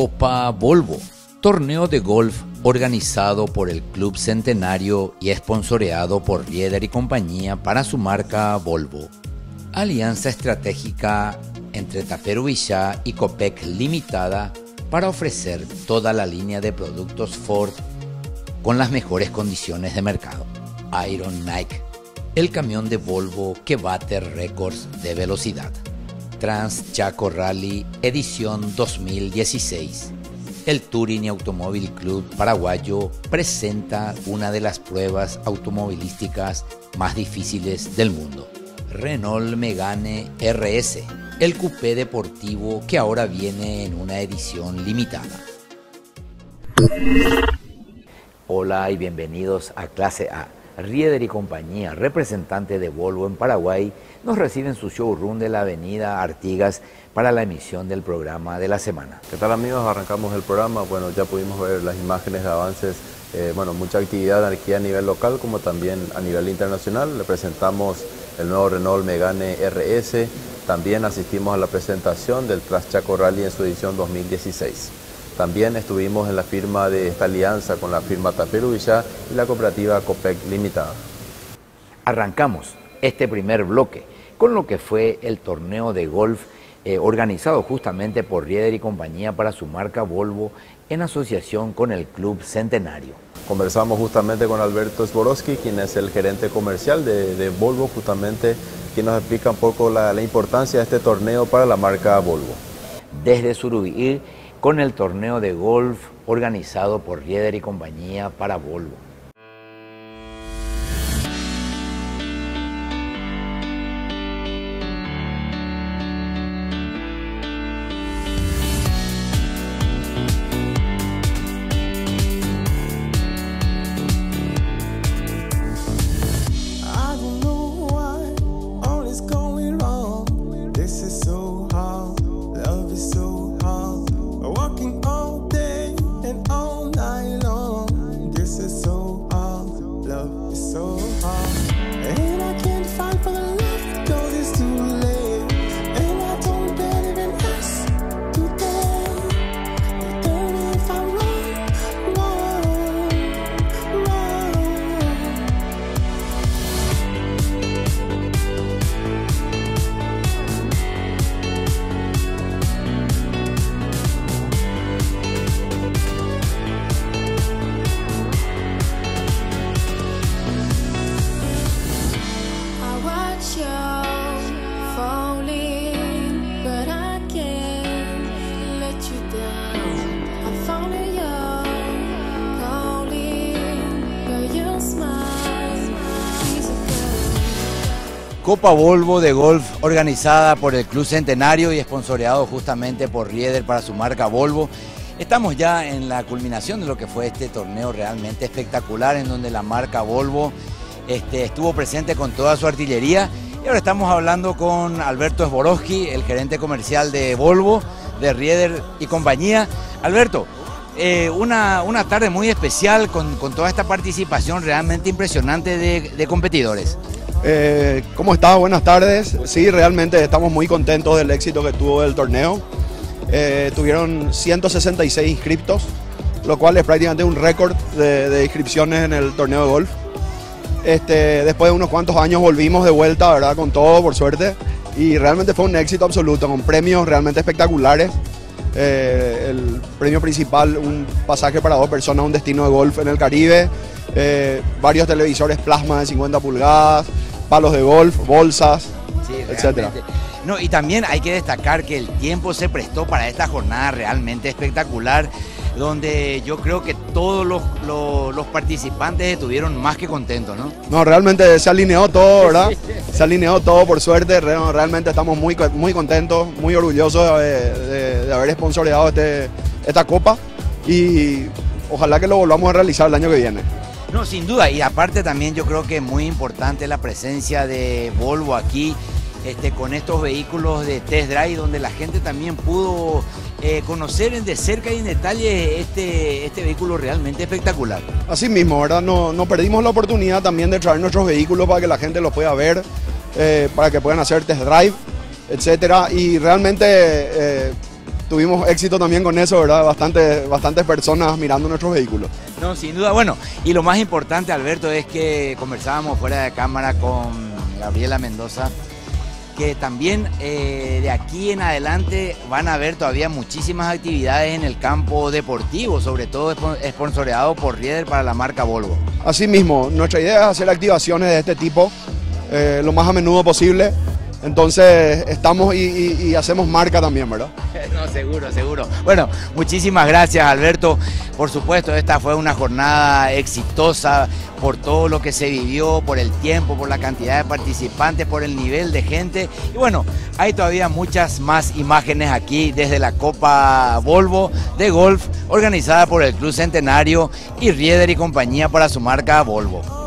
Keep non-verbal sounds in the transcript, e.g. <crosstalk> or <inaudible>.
Copa Volvo, torneo de golf organizado por el Club Centenario y esponsoreado por Rieder y compañía para su marca Volvo. Alianza estratégica entre Taperu Villá y Copec Limitada para ofrecer toda la línea de productos Ford con las mejores condiciones de mercado. Iron Nike, el camión de Volvo que bate récords de velocidad. Trans Chaco Rally edición 2016. El Touring Automóvil Club Paraguayo presenta una de las pruebas automovilísticas más difíciles del mundo. Renault Megane RS, el coupé deportivo que ahora viene en una edición limitada. Hola y bienvenidos a Clase A. Rieder y compañía, representante de Volvo en Paraguay, nos reciben su showroom de la avenida Artigas para la emisión del programa de la semana. ¿Qué tal amigos? Arrancamos el programa. Bueno, ya pudimos ver las imágenes de avances, eh, bueno, mucha actividad aquí a nivel local como también a nivel internacional. Le presentamos el nuevo Renault Megane RS. También asistimos a la presentación del Chaco Rally en su edición 2016. También estuvimos en la firma de esta alianza con la firma Taperu Villa y la cooperativa Copec Limitada. Arrancamos este primer bloque con lo que fue el torneo de golf eh, organizado justamente por Rieder y compañía para su marca Volvo en asociación con el Club Centenario. Conversamos justamente con Alberto Sborowski, quien es el gerente comercial de, Volvo, justamente quien nos explica un poco la, la, importancia de este torneo para la marca Volvo. Desde Surubí, con el torneo de golf organizado por Rieder y compañía para Volvo. Copa Volvo de golf organizada por el Club Centenario y esponsoreado justamente por Rieder para su marca Volvo. Estamos ya en la culminación de lo que fue este torneo realmente espectacular en donde la marca Volvo este, estuvo presente con toda su artillería. Y ahora estamos hablando con Alberto Sborowski, el gerente comercial de Volvo, de Rieder y compañía. Alberto, eh, una, una, tarde muy especial con, toda esta participación realmente impresionante de competidores. Eh, ¿Cómo está? Buenas tardes. Sí, realmente estamos muy contentos del éxito que tuvo el torneo. Eh, tuvieron 166 inscriptos, lo cual es prácticamente un récord de, inscripciones en el torneo de golf. Este, después de unos cuantos años volvimos de vuelta, ¿verdad? Con todo, por suerte. Y realmente fue un éxito absoluto, con premios realmente espectaculares. Eh, el premio principal, un pasaje para dos personas, un destino de golf en el Caribe, varios televisores plasma de 50 pulgadas, palos de golf, bolsas, etcétera. No, y también hay que destacar que el tiempo se prestó para esta jornada realmente espectacular, donde yo creo que todos los, participantes estuvieron más que contentos, ¿no? No, realmente se alineó todo, ¿verdad? Se alineó todo, por suerte, realmente estamos muy, muy contentos, muy orgullosos de, haber sponsoreado este, esta copa y ojalá que lo volvamos a realizar el año que viene. No, sin duda, y aparte también yo creo que es muy importante la presencia de Volvo aquí, este, con estos vehículos de test drive, donde la gente también pudo eh, conocer de cerca y en detalle este, este vehículo realmente espectacular. Así mismo, ¿verdad? No, no perdimos la oportunidad también de traer nuestros vehículos para que la gente los pueda ver, eh, para que puedan hacer test drive, etcétera, y realmente... Eh, tuvimos éxito también con eso, ¿verdad? Bastante, bastantes personas mirando nuestros vehículos. No, sin duda. Bueno, y lo más importante, Alberto, es que conversábamos fuera de cámara con Gabriela Mendoza, que también eh, de aquí en adelante van a haber todavía muchísimas actividades en el campo deportivo, sobre todo esponsoreado por Rieder para la marca Volvo. Asimismo, nuestra idea es hacer activaciones de este tipo eh, lo más a menudo posible. Entonces estamos y, hacemos marca también, ¿verdad? <laughs> No, seguro, seguro. Bueno, muchísimas gracias Alberto. Por supuesto, esta fue una jornada exitosa por todo lo que se vivió, por el tiempo, por la cantidad de participantes, por el nivel de gente. Y bueno, hay todavía muchas más imágenes aquí desde la Copa Volvo de Golf organizada por el Club Centenario y Rieder y compañía para su marca Volvo.